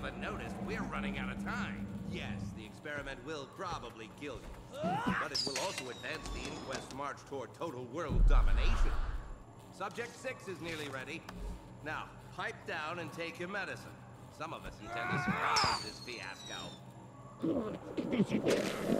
haven't noticed, we're running out of time. Yes, the experiment will probably kill you. Ah! But it will also advance the Inquest's march toward total world domination. Subject 6 is nearly ready. Now, pipe down and take your medicine. Some of us intend to survive this fiasco.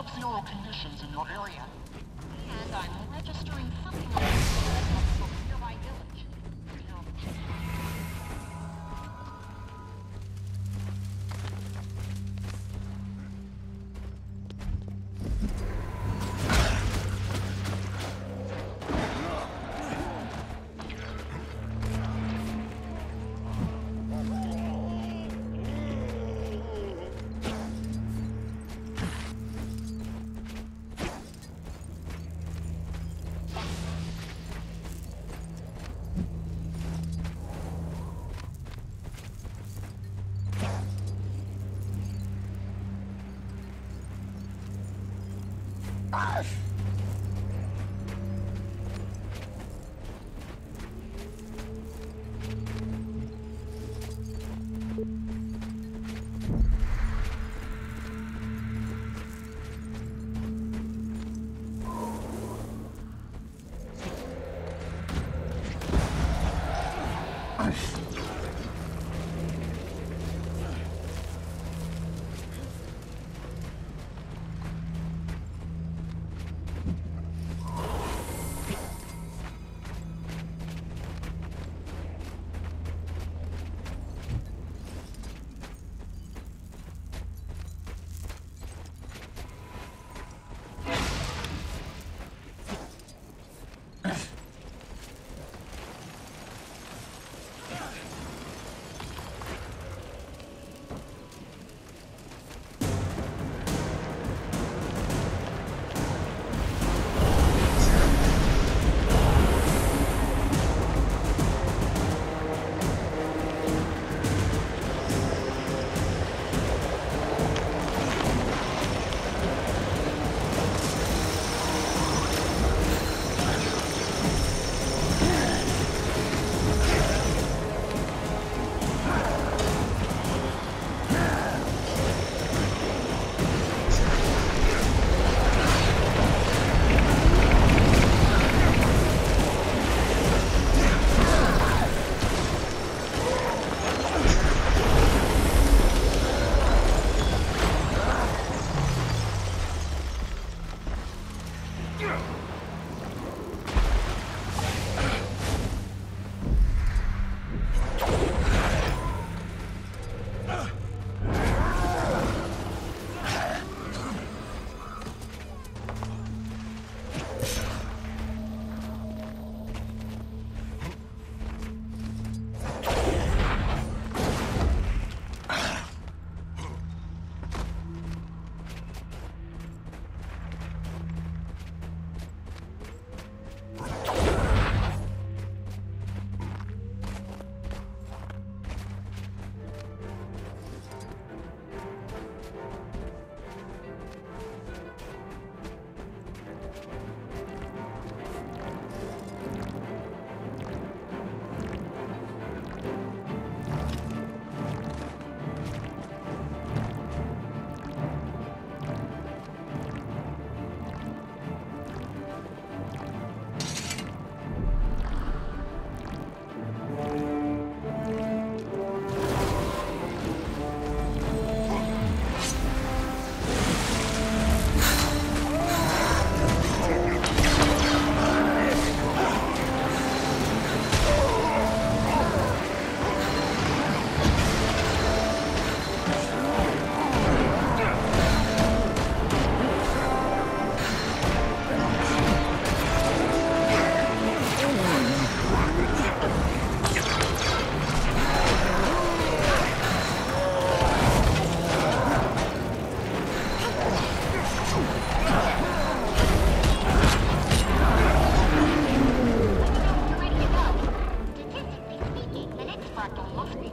sub-zero conditions in your area. And I'm registering something like Ready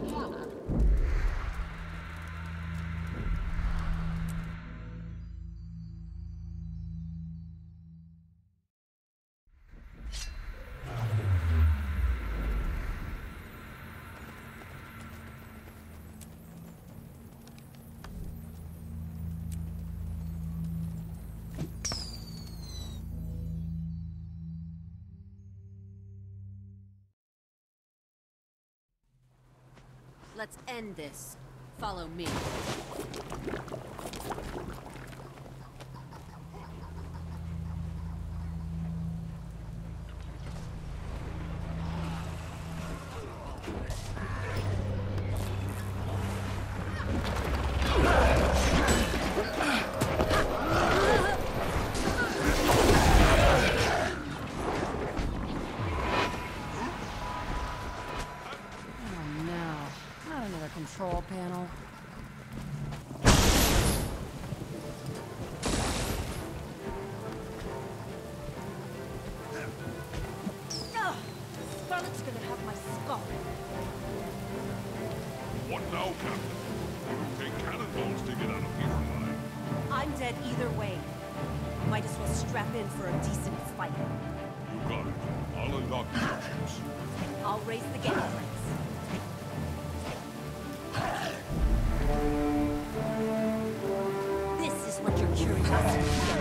must Let's end this. Follow me. I'm dead either way. Might as well strap in for a decent fight. You got it. I'll unlock the engines. I'll raise the gangplanks. This is what your curiosity